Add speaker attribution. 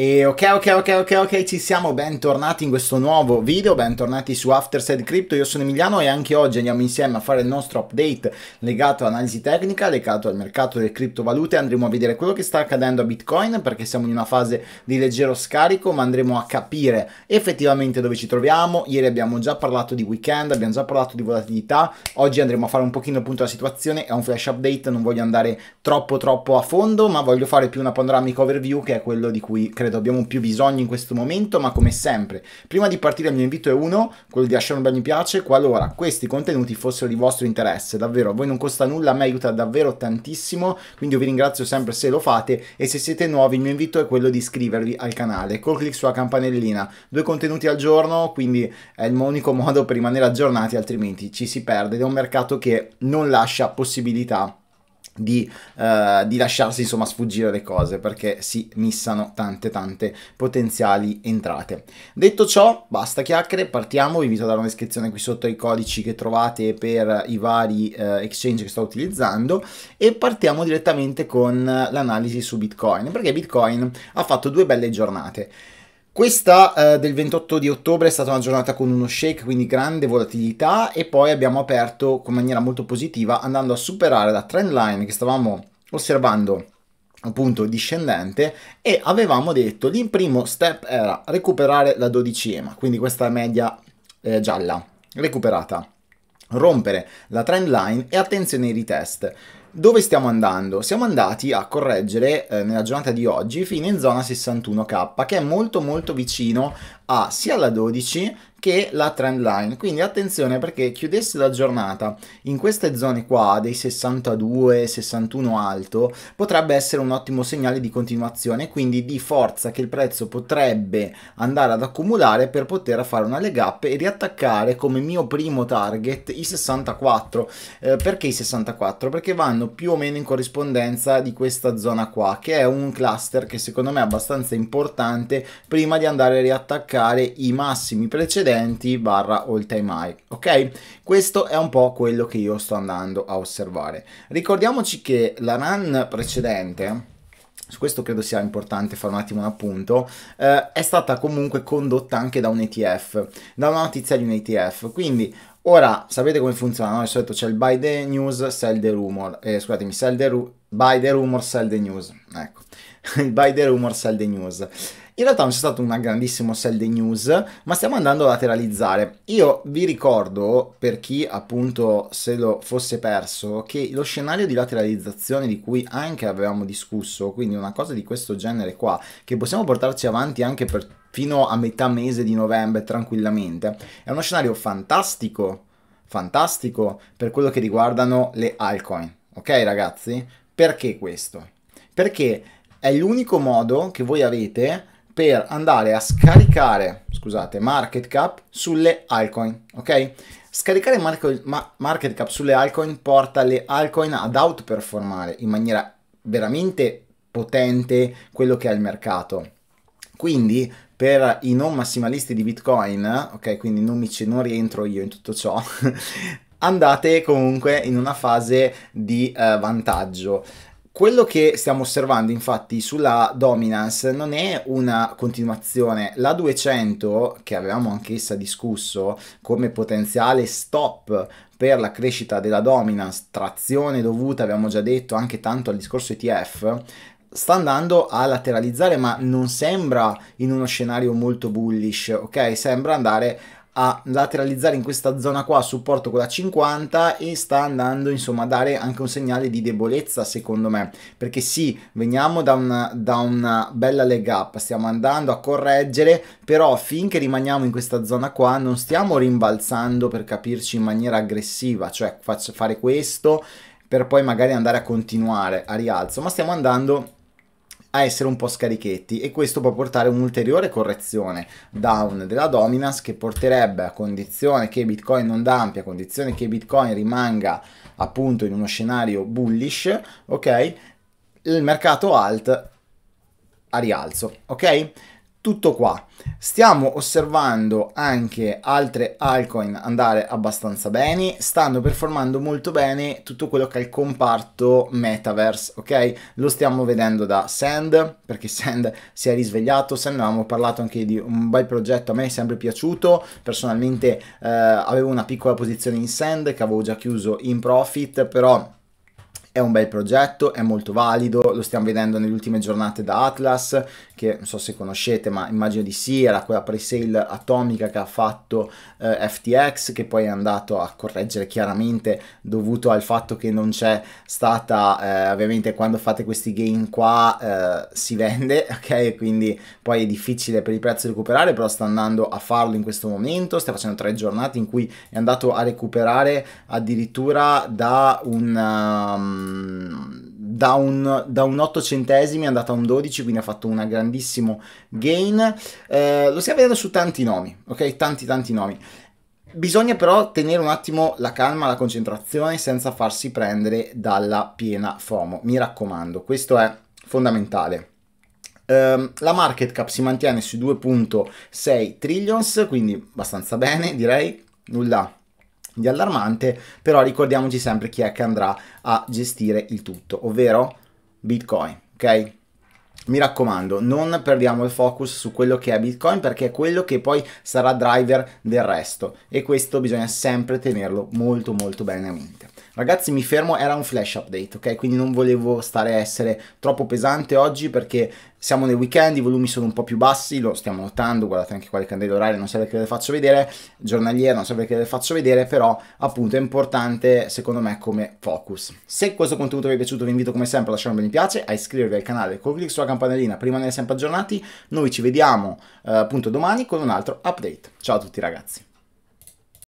Speaker 1: E ok, ok, ok, ok, ok, ci siamo, bentornati in questo nuovo video, bentornati su Afterside Crypto, io sono Emiliano e anche oggi andiamo insieme a fare il nostro update legato all'analisi tecnica, legato al mercato delle criptovalute, andremo a vedere quello che sta accadendo a Bitcoin perché siamo in una fase di leggero scarico, ma andremo a capire effettivamente dove ci troviamo, ieri abbiamo già parlato di weekend, abbiamo già parlato di volatilità, oggi andremo a fare un pochino appunto la situazione, è un flash update, non voglio andare troppo troppo a fondo, ma voglio fare più una panoramica overview che è quello di cui credo credo abbiamo più bisogno in questo momento, ma come sempre, prima di partire il mio invito è uno, quello di lasciare un bel mi piace, qualora questi contenuti fossero di vostro interesse, davvero, a voi non costa nulla, a me aiuta davvero tantissimo, quindi io vi ringrazio sempre se lo fate e se siete nuovi il mio invito è quello di iscrivervi al canale, col clic sulla campanellina, due contenuti al giorno, quindi è il unico modo per rimanere aggiornati, altrimenti ci si perde ed è un mercato che non lascia possibilità di, uh, di, lasciarsi insomma sfuggire le cose perché si missano tante tante potenziali entrate. Detto ciò basta chiacchiere partiamo. Vi invito a dare una descrizione qui sotto ai codici che trovate per i vari uh, exchange che sto utilizzando. E partiamo direttamente con l'analisi su bitcoin perché bitcoin ha fatto due belle giornate questa eh, del 28 di ottobre è stata una giornata con uno shake, quindi grande volatilità e poi abbiamo aperto in maniera molto positiva andando a superare la trend line che stavamo osservando appunto discendente e avevamo detto il primo step era recuperare la 12 EMA, quindi questa media eh, gialla recuperata, rompere la trend line e attenzione ai retest. Dove stiamo andando? Siamo andati a correggere eh, nella giornata di oggi fino in zona 61k, che è molto molto vicino a sia la 12 che la trend line. Quindi attenzione perché chiudesse la giornata in queste zone qua dei 62, 61 alto potrebbe essere un ottimo segnale di continuazione, quindi di forza che il prezzo potrebbe andare ad accumulare per poter fare una leg up e riattaccare come mio primo target i 64. Eh, perché i 64? Perché vanno più o meno in corrispondenza di questa zona qua, che è un cluster che secondo me è abbastanza importante prima di andare a riattaccare i massimi precedenti precedenti barra all time high ok questo è un po' quello che io sto andando a osservare ricordiamoci che la run precedente su questo credo sia importante fare un attimo un appunto, eh, è stata comunque condotta anche da un ETF, da una notizia di un ETF, quindi ora sapete come funziona, no? di solito c'è il buy the news, sell the rumor, eh, scusatemi, sell the ru- buy the rumor, sell the news, ecco, il buy the rumor, sell the news. In realtà non c'è stato un grandissimo sell the news, ma stiamo andando a lateralizzare. Io vi ricordo, per chi appunto se lo fosse perso, che lo scenario di lateralizzazione di cui anche avevamo discusso, quindi una cosa di questo genere qua, che possiamo portarci avanti anche per, fino a metà mese di novembre tranquillamente, è uno scenario fantastico, fantastico per quello che riguardano le altcoin. Ok ragazzi? Perché questo? Perché è l'unico modo che voi avete per andare a scaricare, scusate, market cap sulle altcoin, ok? Scaricare market, ma, market cap sulle altcoin porta le altcoin ad outperformare in maniera veramente potente quello che è il mercato. Quindi per i non massimalisti di Bitcoin, ok, quindi non, mi, non rientro io in tutto ciò, andate comunque in una fase di uh, vantaggio. Quello che stiamo osservando infatti sulla dominance non è una continuazione, la 200 che avevamo anch'essa discusso come potenziale stop per la crescita della dominance, trazione dovuta abbiamo già detto anche tanto al discorso ETF, sta andando a lateralizzare ma non sembra in uno scenario molto bullish, ok? Sembra andare a lateralizzare in questa zona qua supporto con la 50 e sta andando insomma a dare anche un segnale di debolezza secondo me. Perché sì veniamo da una, da una bella leg up stiamo andando a correggere però finché rimaniamo in questa zona qua non stiamo rimbalzando per capirci in maniera aggressiva cioè faccio fare questo per poi magari andare a continuare a rialzo ma stiamo andando a essere un po' scarichetti e questo può portare un'ulteriore correzione down della dominance che porterebbe a condizione che Bitcoin non dampi, a condizione che Bitcoin rimanga appunto in uno scenario bullish, ok? Il mercato alt a rialzo, ok? Tutto qua. Stiamo osservando anche altre altcoin andare abbastanza bene, stanno performando molto bene tutto quello che è il comparto metaverse, ok? Lo stiamo vedendo da Sand, perché Sand si è risvegliato, Sand avevamo parlato anche di un bel progetto, a me è sempre piaciuto, personalmente eh, avevo una piccola posizione in Sand che avevo già chiuso in profit, però è un bel progetto, è molto valido, lo stiamo vedendo nelle ultime giornate da Atlas, che non so se conoscete, ma immagino di sì, era quella pre-sale atomica che ha fatto eh, FTX, che poi è andato a correggere chiaramente dovuto al fatto che non c'è stata, eh, ovviamente quando fate questi gain qua eh, si vende, ok? Quindi poi è difficile per il prezzo recuperare, però sta andando a farlo in questo momento, sta facendo tre giornate in cui è andato a recuperare addirittura da un... Um, da un, da un 8 centesimi è andata a un 12, quindi ha fatto un grandissimo gain. Eh, lo stiamo vedendo su tanti nomi, ok? Tanti, tanti nomi. Bisogna però tenere un attimo la calma, la concentrazione senza farsi prendere dalla piena FOMO. Mi raccomando, questo è fondamentale. Um, la market cap si mantiene su 2.6 trillions, quindi abbastanza bene, direi. Nulla di allarmante, però ricordiamoci sempre chi è che andrà a gestire il tutto, ovvero Bitcoin, ok? Mi raccomando, non perdiamo il focus su quello che è Bitcoin perché è quello che poi sarà driver del resto e questo bisogna sempre tenerlo molto molto bene a mente. Ragazzi mi fermo, era un flash update, ok? Quindi non volevo stare a essere troppo pesante oggi perché siamo nel weekend, i volumi sono un po' più bassi, lo stiamo notando, guardate anche qua le candele orarie, non serve che le faccio vedere, giornaliere non serve che le faccio vedere, però appunto è importante secondo me come focus. Se questo contenuto vi è piaciuto vi invito come sempre a lasciare un bel mi piace, a iscrivervi al canale con clic sulla campanellina per rimanere sempre aggiornati, noi ci vediamo eh, appunto domani con un altro update. Ciao a tutti ragazzi!